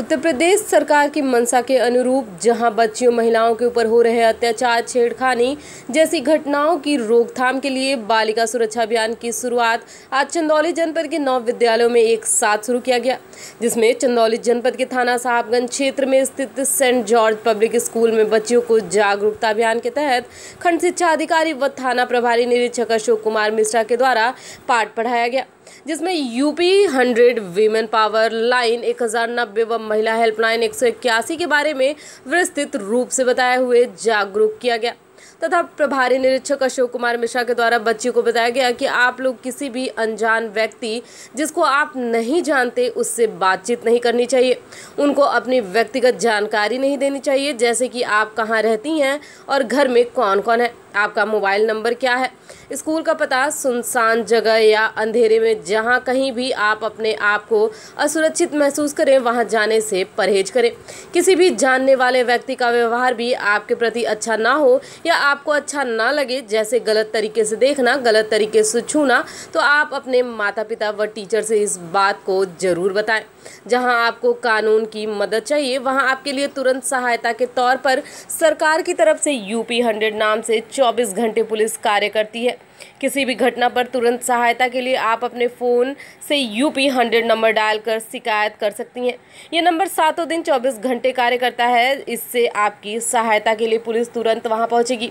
उत्तर प्रदेश सरकार की मंशा के अनुरूप जहाँ बच्चियों, महिलाओं के ऊपर हो रहे अत्याचार, छेड़खानी जैसी घटनाओं की रोकथाम के लिए बालिका सुरक्षा अभियान की शुरुआत आज चंदौली जनपद के नौ विद्यालयों में एक साथ शुरू किया गया, जिसमें चंदौली जनपद के थाना साहबगंज क्षेत्र में स्थित सेंट जॉर्ज पब्लिक स्कूल में बच्चियों को जागरूकता अभियान के तहत खंड शिक्षा अधिकारी व थाना प्रभारी निरीक्षक अशोक कुमार मिश्रा के द्वारा पाठ पढ़ाया गया। जिसमें UP hundred, women power, line एक हज़ार नब्बे व महिला हेल्पलाइन एक सौ इक्यासी के बारे में विस्तृत रूप से बताए हुए जागरूक किया गया। तथा प्रभारी निरीक्षक अशोक कुमार मिश्रा के द्वारा बच्चियों को बताया गया कि आप लोग किसी भी अनजान व्यक्ति जिसको आप नहीं जानते, उससे बातचीत नहीं करनी चाहिए। उनको अपनी व्यक्तिगत जानकारी नहीं देनी चाहिए, जैसे कि आप कहाँ रहती हैं और घर में कौन कौन है। आपका मोबाइल नंबर क्या है? स्कूल का पता, सुनसान जगह या अंधेरे में जहाँ कहीं भी आप अपने आप को असुरक्षित महसूस करें, वहाँ जाने से परहेज करें। किसी भी जानने वाले व्यक्ति का व्यवहार भी आपके प्रति अच्छा ना हो या आपको अच्छा ना लगे, जैसे गलत तरीके से देखना, गलत तरीके से छूना तो आप अपने माता पिता व टीचर से इस बात को ज़रूर बताएँ। जहाँ आपको कानून की मदद चाहिए, वहाँ आपके लिए तुरंत सहायता के तौर पर सरकार की तरफ़ से यूपी हंड्रेड नाम से 24 घंटे पुलिस कार्य करती है। किसी भी घटना पर तुरंत सहायता के लिए आप अपने फ़ोन से यूपी हंड्रेड नंबर डायल कर शिकायत कर सकती हैं। ये नंबर सातों दिन 24 घंटे कार्य करता है। इससे आपकी सहायता के लिए पुलिस तुरंत वहाँ पहुंचेगी।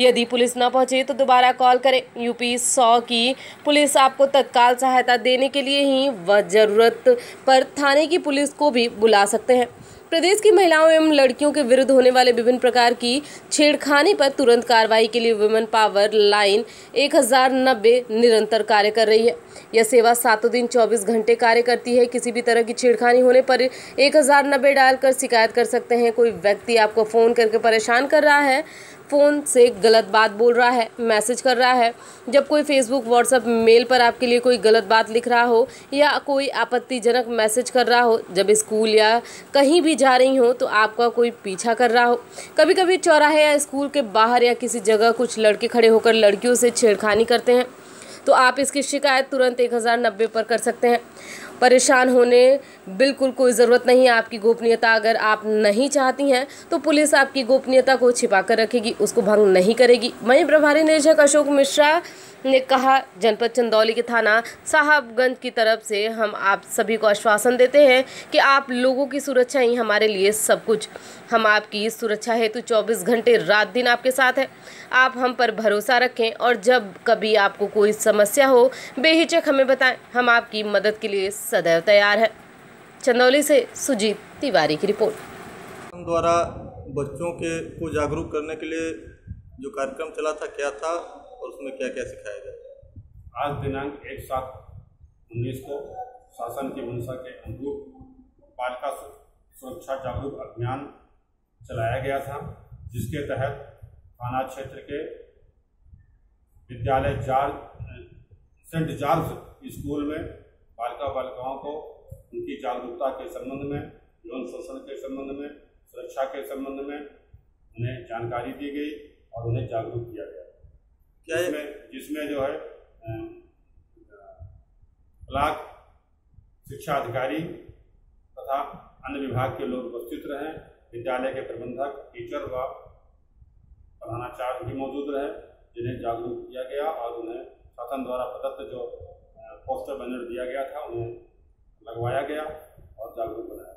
यदि पुलिस न पहुँचे तो दोबारा कॉल करें। यूपी सौ की पुलिस आपको तत्काल सहायता देने के लिए ही व ज़रूरत पर थाने की पुलिस को भी बुला सकते हैं। प्रदेश की महिलाओं एवं लड़कियों के विरुद्ध होने वाले विभिन्न प्रकार की छेड़खानी पर तुरंत कार्रवाई के लिए वुमेन पावर लाइन एक हज़ार नब्बे निरंतर कार्य कर रही है। यह सेवा सातों दिन 24 घंटे कार्य करती है। किसी भी तरह की छेड़खानी होने पर एक हज़ार नब्बे डाल कर शिकायत कर सकते हैं। कोई व्यक्ति आपको फ़ोन करके परेशान कर रहा है फ़ोन से गलत बात बोल रहा है, मैसेज कर रहा है। जब कोई फेसबुक व्हाट्सअप मेल पर आपके लिए कोई गलत बात लिख रहा हो या कोई आपत्तिजनक मैसेज कर रहा हो, जब स्कूल या कहीं भी जा रही हो तो आपका कोई पीछा कर रहा हो। कभी कभी चौराहे या स्कूल के बाहर या किसी जगह कुछ लड़के खड़े होकर लड़कियों से छेड़खानी करते हैं तो आप इसकी शिकायत तुरंत एक हज़ार नब्बे पर कर सकते हैं। परेशान होने बिल्कुल कोई ज़रूरत नहीं है आपकी गोपनीयता। अगर आप नहीं चाहती हैं तो पुलिस आपकी गोपनीयता को छिपा कर रखेगी, उसको भंग नहीं करेगी। वहीं प्रभारी निदेशक अशोक मिश्रा ने कहा, जनपद चंदौली के थाना साहबगंज की तरफ़ से हम आप सभी को आश्वासन देते हैं कि आप लोगों की सुरक्षा ही हमारे लिए सब कुछ। हम आपकी सुरक्षा हेतु 24 घंटे रात दिन आपके साथ है। आप हम पर भरोसा रखें और जब कभी आपको कोई समस्या हो, बेहिचक हमें बताएँ। हम आपकी मदद के लिए सदैव तैयार है। चंदौली से सुजीत तिवारी की रिपोर्ट। द्वारा बच्चों के को जागरूक करने के लिए जो कार्यक्रम चला था, क्या था? और उसमें क्या क्या सिखाया गया आज दिनांक एक सात उन्नीस को शासन की मंशा के अनुरूप बालिका सुरक्षा जागरूक अभियान चलाया गया था, जिसके तहत थाना क्षेत्र के विद्यालय जॉर्ज सेंट जॉर्ज स्कूल में बालिका बालिकाओं को उनकी जागरूकता के संबंध में, यौन शोषण के संबंध में, सुरक्षा के संबंध में उन्हें जानकारी दी गई और उन्हें जागरूक किया गया। क्या जिसमें जिसमें जो है ब्लॉक शिक्षा अधिकारी तथा अन्य विभाग के लोग उपस्थित रहे, विद्यालय के प्रबंधक, टीचर व प्रधानाचार्य भी मौजूद रहे, जिन्हें जागरूक किया गया और उन्हें शासन द्वारा प्रदत्त जो पोस्टर बैनर दिया गया था, उन्हें लगवाया गया और जागरूक बनाया